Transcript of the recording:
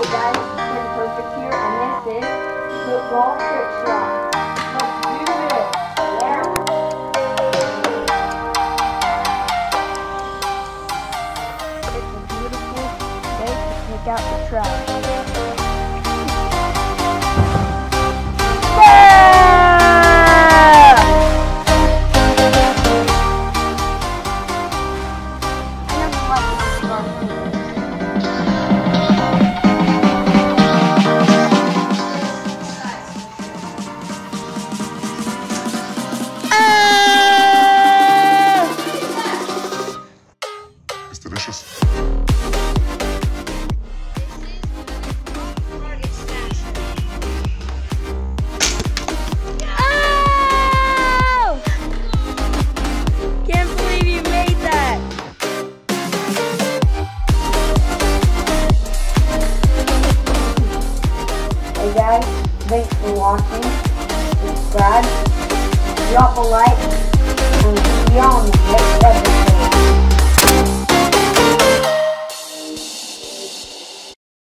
Hey guys it's perfect here, and this is football trick shot. out the trash. Delicious. Oh! Can't believe you made that. Hey guys, thanks for watching. Subscribe, drop a like, and see you on the next episode.